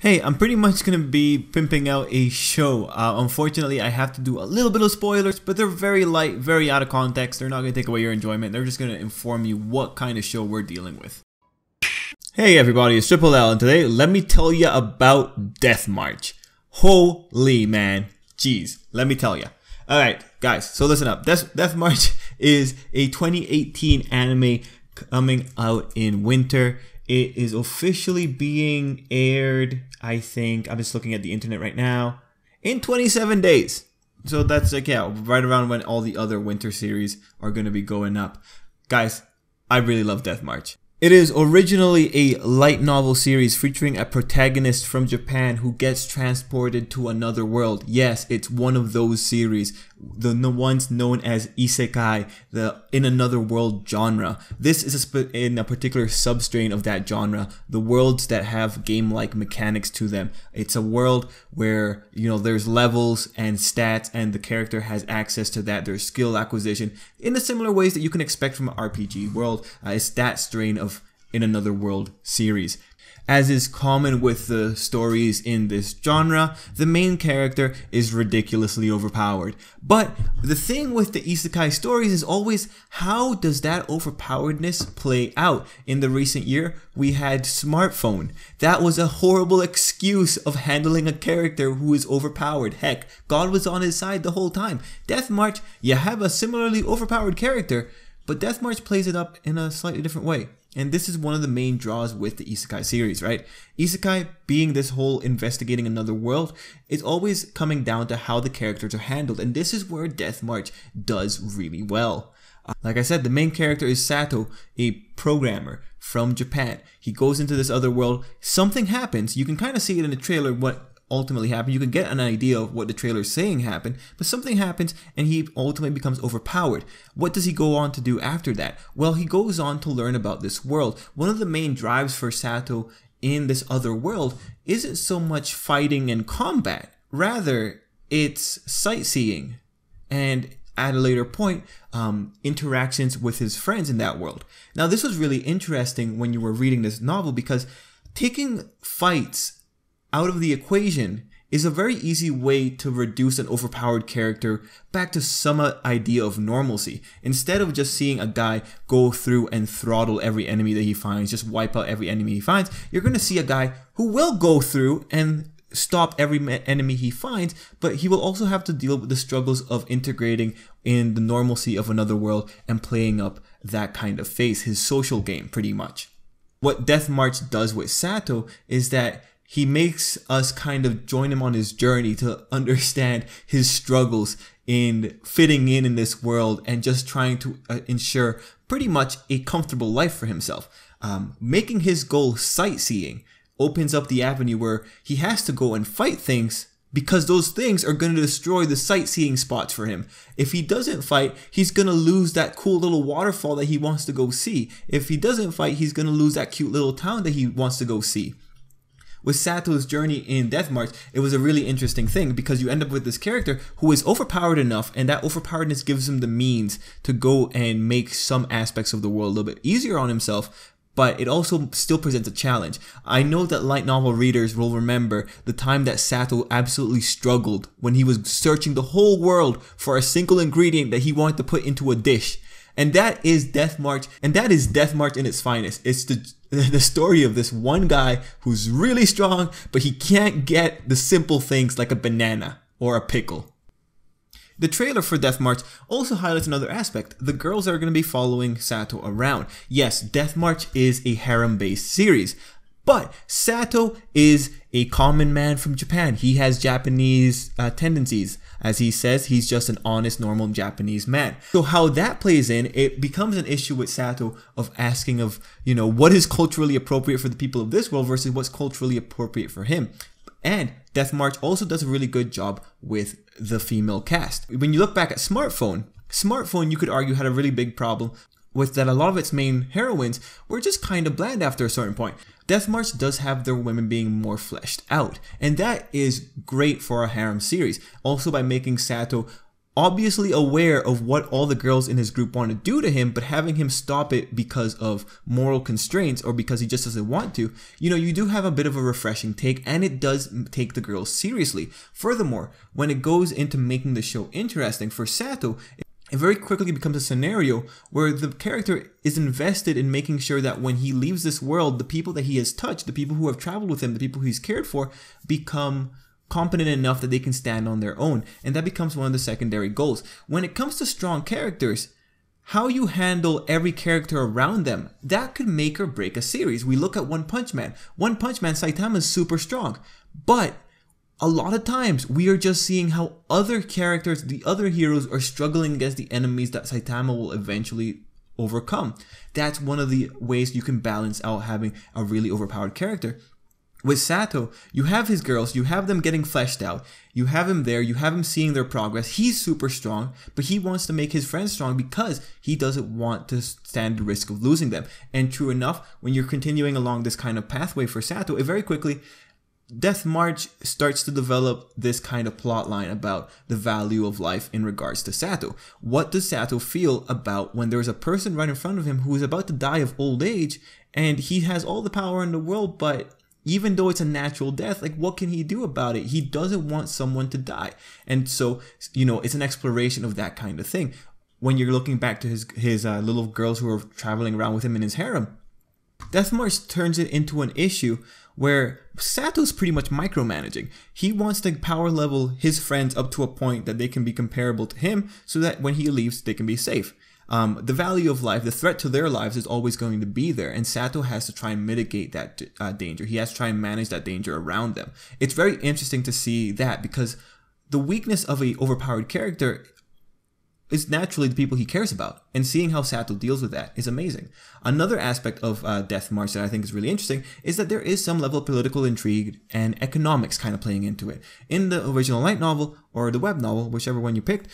Hey, I'm pretty much gonna be pimping out a show. Uh, unfortunately, I have to do a little bit of spoilers, but they're very light, very out of context. They're not gonna take away your enjoyment. They're just gonna inform you what kind of show we're dealing with. Hey everybody, it's Triple L, and today let me tell you about Death March. Holy man, jeez, let me tell you. All right, guys, so listen up. Death, Death March is a 2018 anime coming out in winter. It is officially being aired, I think. I'm just looking at the internet right now. In 27 days. So that's like, yeah, right around when all the other winter series are going to be going up. Guys, I really love Death March. It is originally a light novel series featuring a protagonist from Japan who gets transported to another world. Yes, it's one of those series, the, the ones known as isekai, the in another world genre. This is a in a particular substrain of that genre, the worlds that have game-like mechanics to them. It's a world where, you know, there's levels and stats and the character has access to that. There's skill acquisition in the similar ways that you can expect from an RPG world. Uh, it's that strain of in Another World series. As is common with the stories in this genre, the main character is ridiculously overpowered. But the thing with the isekai stories is always how does that overpoweredness play out? In the recent year, we had Smartphone. That was a horrible excuse of handling a character who is overpowered. Heck, God was on his side the whole time. Death March, you have a similarly overpowered character, but Death March plays it up in a slightly different way. And this is one of the main draws with the Isekai series, right? Isekai being this whole investigating another world, it's always coming down to how the characters are handled. And this is where Death March does really well. Uh, like I said, the main character is Sato, a programmer from Japan. He goes into this other world. Something happens. You can kind of see it in the trailer what ultimately happened. You can get an idea of what the trailer is saying happened, but something happens and he ultimately becomes overpowered. What does he go on to do after that? Well, he goes on to learn about this world. One of the main drives for Sato in this other world isn't so much fighting and combat, rather, it's sightseeing and at a later point, um, interactions with his friends in that world. Now, this was really interesting when you were reading this novel because taking fights out of the equation is a very easy way to reduce an overpowered character back to some idea of normalcy. Instead of just seeing a guy go through and throttle every enemy that he finds, just wipe out every enemy he finds, you're going to see a guy who will go through and stop every enemy he finds, but he will also have to deal with the struggles of integrating in the normalcy of another world and playing up that kind of face, his social game pretty much. What Death March does with Sato is that he makes us kind of join him on his journey to understand his struggles in fitting in in this world and just trying to uh, ensure pretty much a comfortable life for himself. Um, making his goal sightseeing opens up the avenue where he has to go and fight things because those things are going to destroy the sightseeing spots for him. If he doesn't fight, he's going to lose that cool little waterfall that he wants to go see. If he doesn't fight, he's going to lose that cute little town that he wants to go see with Sato's journey in Death March, it was a really interesting thing because you end up with this character who is overpowered enough, and that overpoweredness gives him the means to go and make some aspects of the world a little bit easier on himself. But it also still presents a challenge. I know that light novel readers will remember the time that Sato absolutely struggled when he was searching the whole world for a single ingredient that he wanted to put into a dish. And that is Death March, and that is Death March in its finest. It's the the story of this one guy who's really strong, but he can't get the simple things like a banana or a pickle. The trailer for Death March also highlights another aspect. The girls are going to be following Sato around. Yes, Death March is a harem-based series, but Sato is a common man from Japan. He has Japanese uh, tendencies. As he says, he's just an honest, normal Japanese man. So how that plays in, it becomes an issue with Sato of asking of, you know, what is culturally appropriate for the people of this world versus what's culturally appropriate for him. And Death March also does a really good job with the female cast. When you look back at Smartphone, Smartphone, you could argue, had a really big problem with that a lot of its main heroines were just kind of bland after a certain point. Death March does have their women being more fleshed out, and that is great for a harem series. Also by making Sato obviously aware of what all the girls in his group want to do to him, but having him stop it because of moral constraints or because he just doesn't want to, you know, you do have a bit of a refreshing take and it does take the girls seriously. Furthermore, when it goes into making the show interesting for Sato, it very quickly becomes a scenario where the character is invested in making sure that when he leaves this world, the people that he has touched, the people who have traveled with him, the people he's cared for, become competent enough that they can stand on their own. And that becomes one of the secondary goals. When it comes to strong characters, how you handle every character around them, that could make or break a series. We look at One Punch Man. One Punch Man, Saitama is super strong. But a lot of times we are just seeing how other characters, the other heroes, are struggling against the enemies that Saitama will eventually overcome. That's one of the ways you can balance out having a really overpowered character with Sato, you have his girls, you have them getting fleshed out, you have him there, you have him seeing their progress. He's super strong, but he wants to make his friends strong because he doesn't want to stand the risk of losing them. And true enough, when you're continuing along this kind of pathway for Sato, it very quickly Death March starts to develop this kind of plot line about the value of life in regards to Sato. What does Sato feel about when there's a person right in front of him who is about to die of old age and he has all the power in the world, but even though it's a natural death, like what can he do about it? He doesn't want someone to die. And so, you know, it's an exploration of that kind of thing. When you're looking back to his his uh, little girls who are traveling around with him in his harem, Death March turns it into an issue where Sato's pretty much micromanaging. He wants to power level his friends up to a point that they can be comparable to him so that when he leaves, they can be safe um, the value of life, the threat to their lives is always going to be there. And Sato has to try and mitigate that uh, danger. He has to try and manage that danger around them. It's very interesting to see that because the weakness of a overpowered character is naturally the people he cares about. And seeing how Sato deals with that is amazing. Another aspect of uh, Death March that I think is really interesting is that there is some level of political intrigue and economics kind of playing into it. In the original light novel or the web novel, whichever one you picked,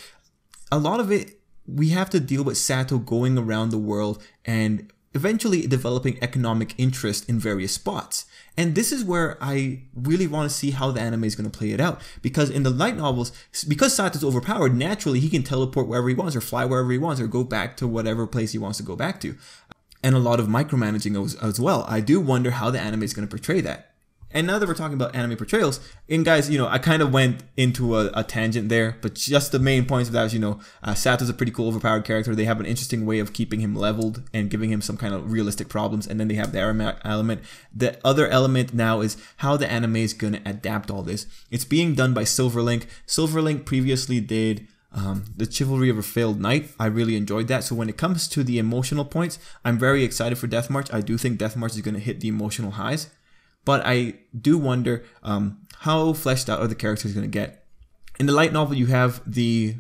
a lot of it we have to deal with Sato going around the world and eventually developing economic interest in various spots. And this is where I really want to see how the anime is going to play it out. Because in the light novels, because Sato's overpowered, naturally he can teleport wherever he wants or fly wherever he wants or go back to whatever place he wants to go back to. And a lot of micromanaging as, as well. I do wonder how the anime is going to portray that. And now that we're talking about anime portrayals, and guys, you know, I kind of went into a, a, tangent there, but just the main points of that is, you know, uh, Sato's a pretty cool overpowered character. They have an interesting way of keeping him leveled and giving him some kind of realistic problems. And then they have the anime element. The other element now is how the anime is going to adapt all this. It's being done by Silverlink. Silverlink previously did um, the Chivalry of a Failed Knight, I really enjoyed that. So when it comes to the emotional points, I'm very excited for Death March. I do think Death March is going to hit the emotional highs. But I do wonder um, how fleshed out are the characters going to get. In the light novel, you have the,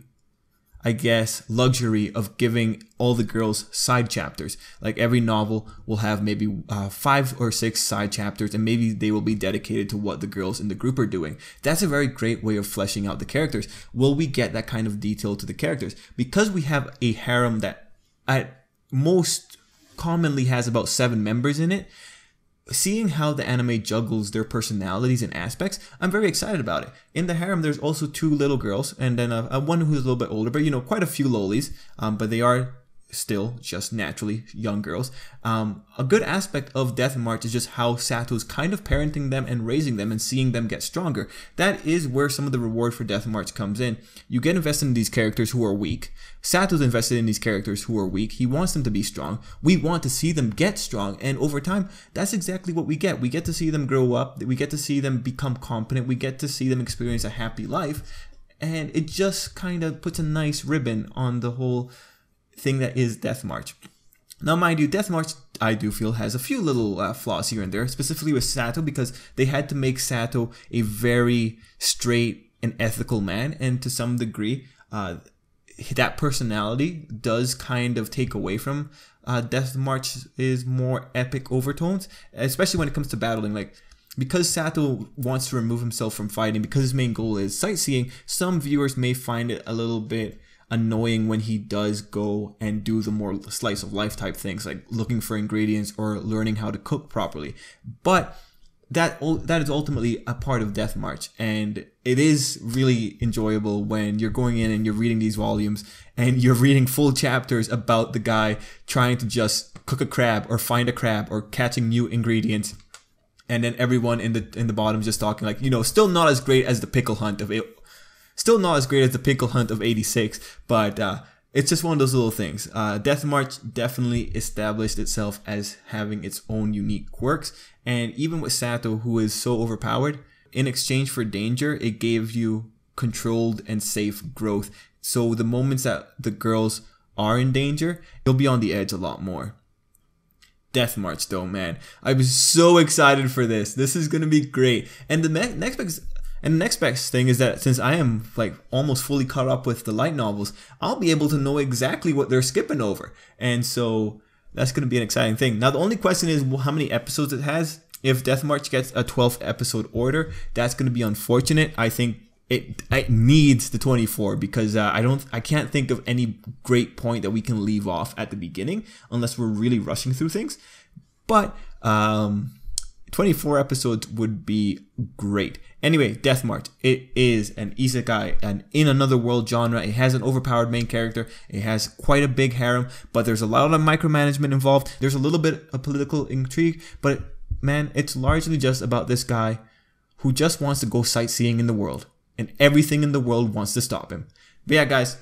I guess, luxury of giving all the girls side chapters. Like every novel will have maybe uh, five or six side chapters, and maybe they will be dedicated to what the girls in the group are doing. That's a very great way of fleshing out the characters. Will we get that kind of detail to the characters? Because we have a harem that at most commonly has about seven members in it seeing how the anime juggles their personalities and aspects, I'm very excited about it. In the harem, there's also two little girls, and then a, a one who's a little bit older, but you know, quite a few lolis. Um, but they are still just naturally young girls. Um, a good aspect of Death March is just how Sato's kind of parenting them and raising them and seeing them get stronger. That is where some of the reward for Death March comes in. You get invested in these characters who are weak. Sato's invested in these characters who are weak. He wants them to be strong. We want to see them get strong. And over time, that's exactly what we get. We get to see them grow up. We get to see them become competent. We get to see them experience a happy life. And it just kind of puts a nice ribbon on the whole thing that is Death March. Now, mind you, Death March, I do feel, has a few little uh, flaws here and there, specifically with Sato, because they had to make Sato a very straight and ethical man, and to some degree, uh, that personality does kind of take away from uh, Death March is more epic overtones, especially when it comes to battling. Like, because Sato wants to remove himself from fighting, because his main goal is sightseeing, some viewers may find it a little bit annoying when he does go and do the more slice of life type things like looking for ingredients or learning how to cook properly. But that that is ultimately a part of Death March, and it is really enjoyable when you're going in and you're reading these volumes and you're reading full chapters about the guy trying to just cook a crab or find a crab or catching new ingredients and then everyone in the in the bottom just talking like you know still not as great as the pickle hunt of it still not as great as the pickle hunt of 86 but uh, it's just one of those little things uh, death march definitely established itself as having its own unique quirks and even with sato who is so overpowered in exchange for danger it gave you controlled and safe growth so the moments that the girls are in danger you'll be on the edge a lot more Death March though, man. I was so excited for this. This is gonna be great. And the next and the next best thing is that since I am like almost fully caught up with the light novels, I'll be able to know exactly what they're skipping over. And so that's gonna be an exciting thing. Now the only question is how many episodes it has. If Death March gets a 12 episode order, that's gonna be unfortunate. I think it it needs the 24 because uh, I don't I can't think of any great point that we can leave off at the beginning unless we're really rushing through things. But um, 24 episodes would be great. Anyway, Death March. It is an isekai, an in another world genre. It has an overpowered main character. It has quite a big harem, but there's a lot of micromanagement involved. There's a little bit of political intrigue, but man, it's largely just about this guy who just wants to go sightseeing in the world and everything in the world wants to stop him. But yeah, guys,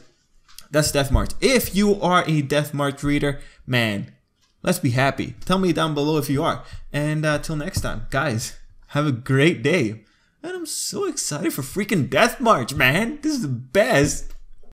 that's Death March. If you are a Death March reader, man, let's be happy. Tell me down below if you are. And uh, till next time, guys, have a great day. And I'm so excited for freaking Death March, man. This is the best.